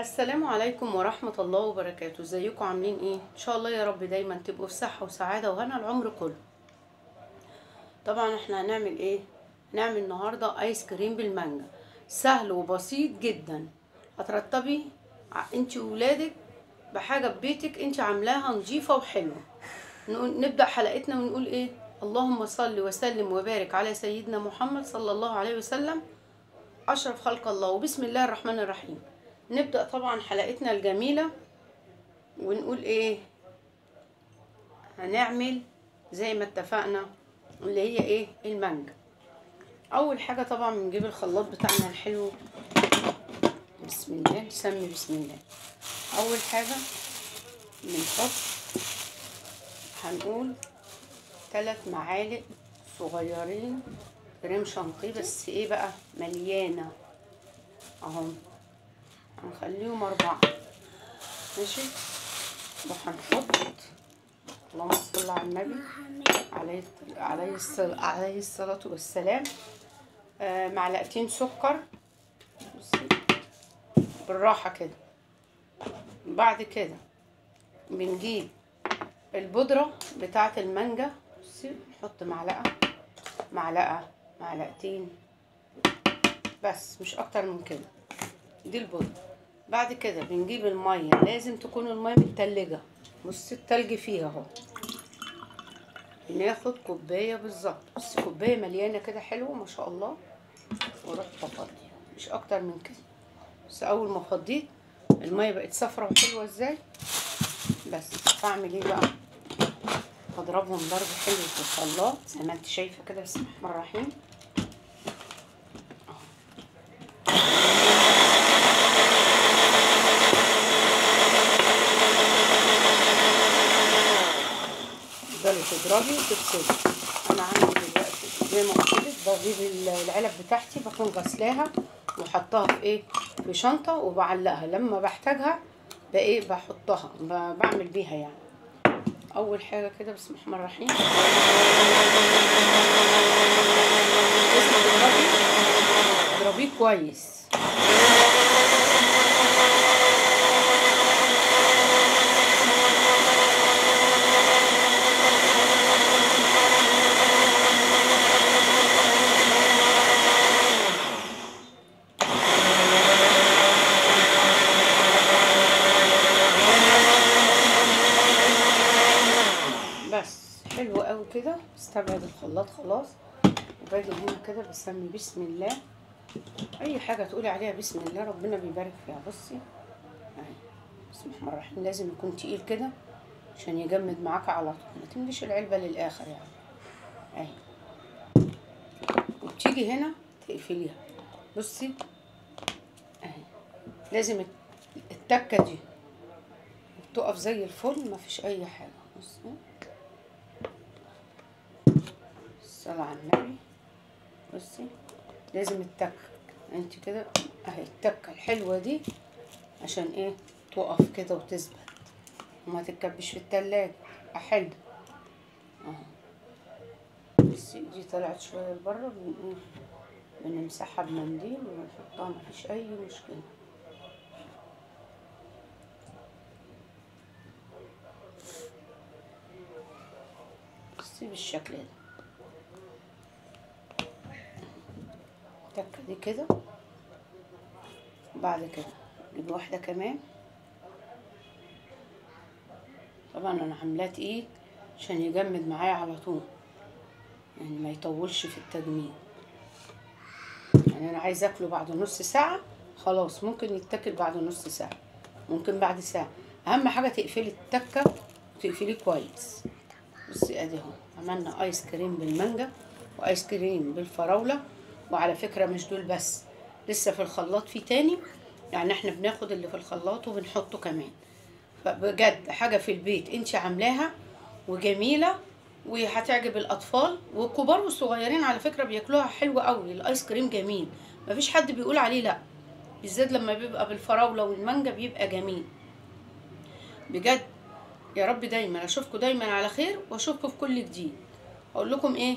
السلام عليكم ورحمة الله وبركاته. ازيكم؟ عاملين إيه؟ ان شاء الله يا رب دايما تبقوا في صحة وسعادة وهنا العمر كله. طبعا إحنا هنعمل إيه؟ هنعمل النهاردة ايس كريم بالمانجا. سهل وبسيط جدا. هترتبي انت وولادك بحاجة ببيتك انت عاملاها نظيفة وحلوة. نبدأ حلقتنا ونقول إيه؟ اللهم صل وسلم وبارك على سيدنا محمد صلى الله عليه وسلم. أشرف خلق الله. وبسم الله الرحمن الرحيم. نبدأ طبعا حلقتنا الجميلة ونقول إيه؟ هنعمل زي ما اتفقنا اللي هي إيه؟ المانجا. أول حاجة طبعا بنجيب الخلاط بتاعنا الحلو. بسم الله نسمي بسم الله. أول حاجة بنحط هنقول ثلاث معالق صغيرين كريم شانتيه بس إيه بقى؟ مليانة. أهو. هنخليهم أربعة. ماشي؟ وهنحط اللهم صل على النبي. عليه الصلاة عليه الصلاة والسلام. آه معلقتين سكر. بصي. بالراحة كده. بعد كده بنجيب البودرة بتاعة المانجا. بصي نحط معلقة. معلقة معلقتين. بس مش أكتر من كده. دي البودرة. بعد كده بنجيب المية لازم تكون المية متلجة بص التلج فيها اهو. بناخد كوباية بالظبط. بص كوباية مليانة كده حلوة ما شاء الله. وأروح بفضي مش أكتر من كده. بس أول ما فضيت المية بقت صفرة وحلوة إزاي؟ بس. بعمل إيه بقى؟ بضربهم ضرب حلو في الخلاط زي ما أنت شايفة كده بسم الله الرحمن الرحيم. تضربي وتغسلي أنا عندي دلوقتي زي ما قلت لك بجيب العلب بتاعتي بكون غسلاها وحطها في إيه؟ في شنطة وبعلقها. لما بحتاجها بإيه؟ بحطها بعمل بيها يعني. أول حاجة كده بسم الله الرحمن الرحيم. اضربيه كويس بس حلو قوي كده استبعد الخلاط خلاص. وباجي هنا كده بسمي بسم الله. أي حاجة تقولي عليها بسم الله ربنا بيبارك فيها. بصي اهي بسم الله الرحمن الرحيم. لازم يكون تقيل كده عشان يجمد معاك على طول. ما تمليش العلبة للآخر يعني. اهي وبتيجي هنا تقفليها. بصي أهي. لازم التكة دي تقف زي الفل ما فيش أي حاجة. بصي. الصلاة على النبي بصي لازم التك انت كده اهي التكة الحلوة دي عشان إيه؟ تقف كده وتثبت. وما تتكبش في التلاجة. حلو. اهو. بصي دي طلعت شوية لبره. بن بنمسحها بمنديل ونحطها مفيش أي مشكلة. بصي بالشكل ده. التكة دي كده. وبعد كده نجيب واحدة كمان. طبعا أنا عاملاه تقيل عشان يجمد معايا على طول يعني ما يطولش في التجميد. يعني أنا عايزة أكله بعد نص ساعة خلاص ممكن يتاكل بعد نص ساعة ممكن بعد ساعة. أهم حاجة تقفلي التكة وتقفليه كويس. بصي أدي أهو عملنا ايس كريم بالمانجا وايس كريم بالفراولة. وعلى فكرة مش دول بس لسه في الخلاط في تاني. يعني إحنا بناخد اللي في الخلاط وبنحطه كمان. فبجد حاجة في البيت انت عاملاها وجميلة وهتعجب الأطفال. والكبار والصغيرين على فكرة بياكلوها حلوة قوي الآيس كريم جميل. مفيش حد بيقول عليه لا. بالذات لما بيبقى بالفراولة والمانجا بيبقى جميل. بجد يا رب دايما اشوفكم دايما على خير واشوفكم في كل جديد. أقول لكم إيه؟